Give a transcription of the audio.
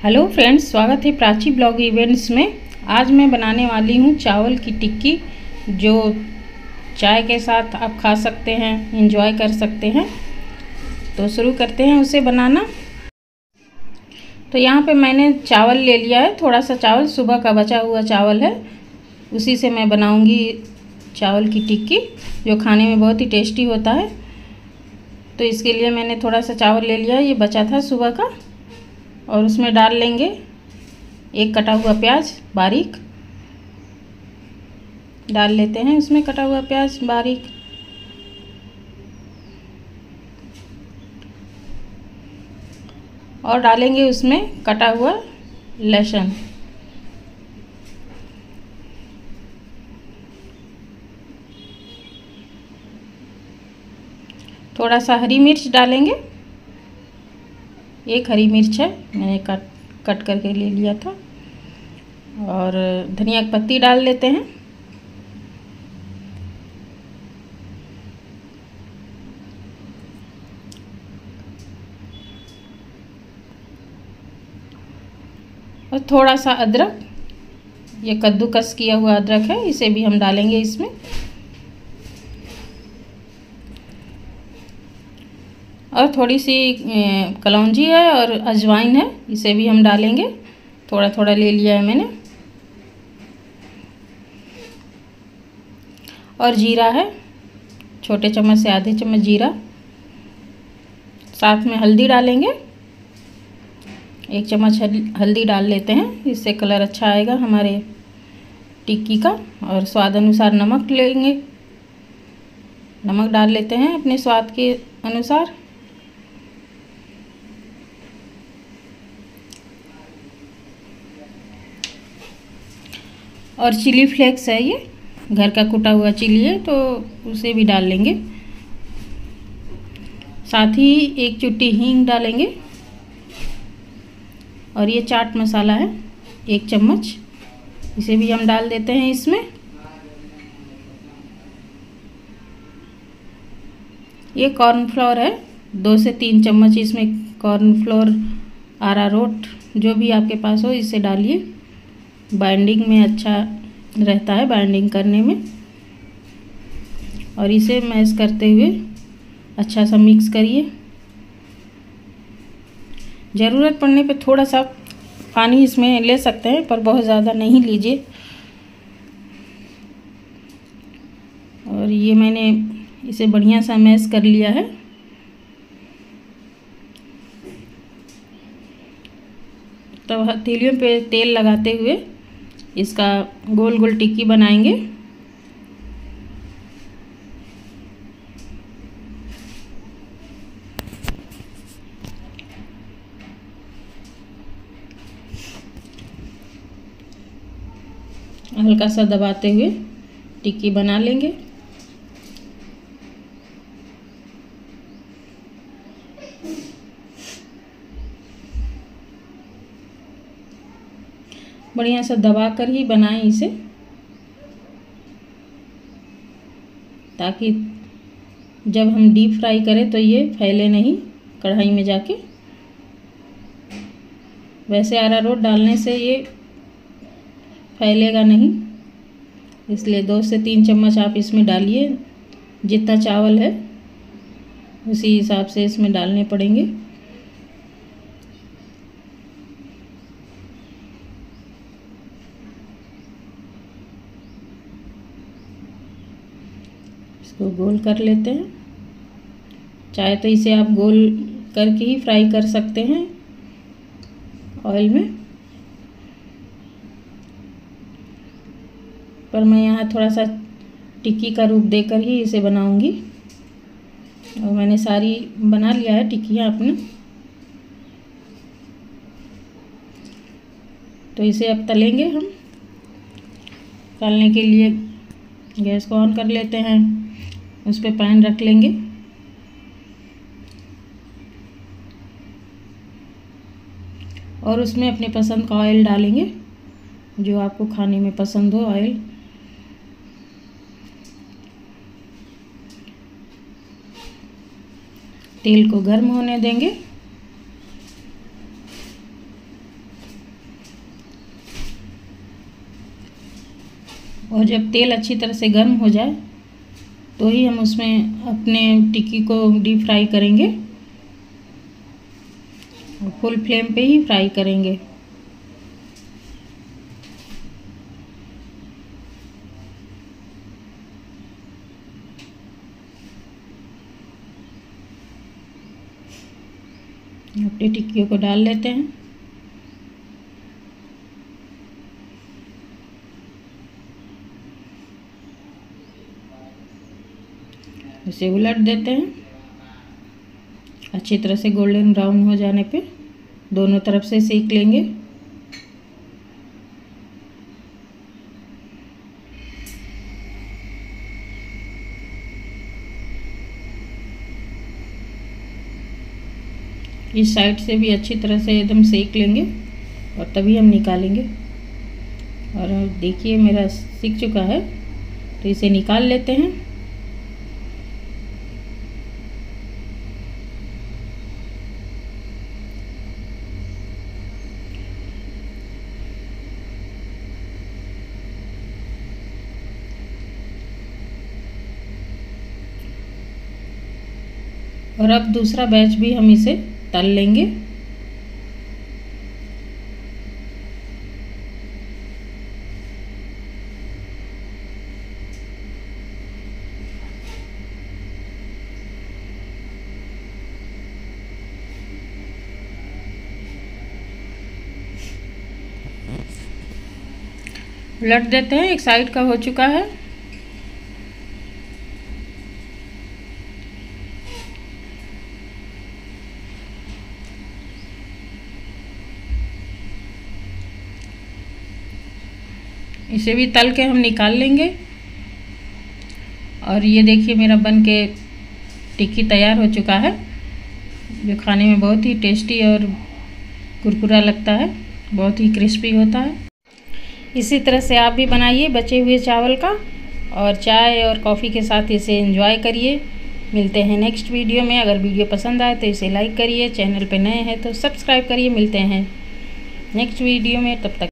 Hello friends, स्वागत है Prachi blog events में। आज मैं बनाने वाली हूँ चावल की टिक्की, जो चाय के साथ आप खा सकते हैं इंजॉय कर सकते हैं। तो शुरू करते हैं उसे बनाना। तो यहाँ पे मैंने चावल ले लिया है थोड़ा सा चावल, सुबह का बचा हुआ चावल है। उसी से मैं बनाऊँगी चावल की टिक्की, जो खाने में बहुत ही टेस्टी होता है। तो इसके लिए मैंने थोड़ा सा चावल ले लिया ये बचा था सुबह का। और उसमें डाल लेंगे एक कटा हुआ प्याज बारीक। डाल लेते हैं उसमें कटा हुआ प्याज बारीक। और डालेंगे उसमें कटा हुआ लहसुन। थोड़ा सा हरी मिर्च डालेंगे। एक हरी मिर्च है, मैंने कट कट करके ले लिया था। और धनिया की पत्ती डाल लेते हैं। और थोड़ा सा अदरक, ये कद्दूकस किया हुआ अदरक है, इसे भी हम डालेंगे इसमें। और थोड़ी सी कलौजी है और अजवाइन है, इसे भी हम डालेंगे। थोड़ा थोड़ा ले लिया है मैंने। और जीरा है, छोटे चम्मच से आधे चम्मच जीरा। साथ में हल्दी डालेंगे। एक चम्मच हल्दी डाल लेते हैं, इससे कलर अच्छा आएगा हमारे टिक्की का और स्वाद अनुसार नमक लेंगे। नमक डाल लेते हैं अपने स्वाद के अनुसार। और चिली फ्लेक्स है ये। घर का कुटा हुआ चिली है तो उसे भी डाल लेंगे। साथ ही एक चुट्टी हींग डालेंगे। और ये चाट मसाला है, एक चम्मच। इसे भी हम डाल देते हैं इसमें। ये कॉर्नफ्लोर है, दो से तीन चम्मच इसमें कॉर्नफ्लोर, आरा रोट, जो भी आपके पास हो, इसे डालिए। बाइंडिंग में अच्छा रहता है बाइंडिंग करने में। और इसे मैश करते हुए अच्छा सा मिक्स करिए। ज़रूरत पड़ने पे थोड़ा सा पानी इसमें ले सकते हैं, पर बहुत ज़्यादा नहीं लीजिए। और ये मैंने इसे बढ़िया सा मैश कर लिया है। तब तो हथेलियों पे तेल लगाते हुए इसका गोल गोल टिक्की बनाएँगे। हल्का सा दबाते हुए टिक्की बना लेंगे। बढ़िया सा दबा कर ही बनाएँ इसे, ताकि जब हम डीप फ्राई करें तो ये फैले नहीं कढ़ाई में जाके। वैसे अरारोट डालने से ये फैलेगा नहीं, इसलिए दो से तीन चम्मच आप इसमें डालिए, जितना चावल है उसी हिसाब से इसमें डालने पड़ेंगे। इसको गोल कर लेते हैं। चाहे तो इसे आप गोल करके ही फ्राई कर सकते हैं ऑयल में। पर मैं यहाँ थोड़ा सा टिक्की का रूप देकर ही इसे बनाऊँगी। और मैंने सारी बना लिया है टिक्कियाँ अपने तो इसे अब तलेंगे हम। तलने के लिए गैस को ऑन कर लेते हैं। उस पर पैन रख लेंगे। और उसमें अपने पसंद का ऑयल डालेंगे, जो आपको खाने में पसंद हो ऑयल तेल को गर्म होने देंगे। और जब तेल अच्छी तरह से गर्म हो जाए तो ही हम उसमें अपने टिक्की को डीप फ्राई करेंगे। फुल फ्लेम पे ही फ्राई करेंगे। अपनी टिक्कियों को डाल लेते हैं। इसे उलट देते हैं। अच्छी तरह से गोल्डन ब्राउन हो जाने पे दोनों तरफ़ से सेक लेंगे। इस साइड से भी अच्छी तरह से एकदम सेक लेंगे और तभी हम निकालेंगे। और देखिए मेरा सीख चुका है तो इसे निकाल लेते हैं। और अब दूसरा बैच भी हम इसे तल लेंगे। उलट देते हैं, एक साइड का हो चुका है। इसे भी तल के हम निकाल लेंगे। और ये देखिए मेरा बन के टिक्की तैयार हो चुका है, जो खाने में बहुत ही टेस्टी और कुरकुरा लगता है, बहुत ही क्रिस्पी होता है। इसी तरह से आप भी बनाइए बचे हुए चावल का, और चाय और कॉफ़ी के साथ इसे एंजॉय करिए। मिलते हैं नेक्स्ट वीडियो में। अगर वीडियो पसंद आए तो इसे लाइक करिए। चैनल पर नए हैं तो सब्सक्राइब करिए। मिलते हैं नेक्स्ट वीडियो में। तब तक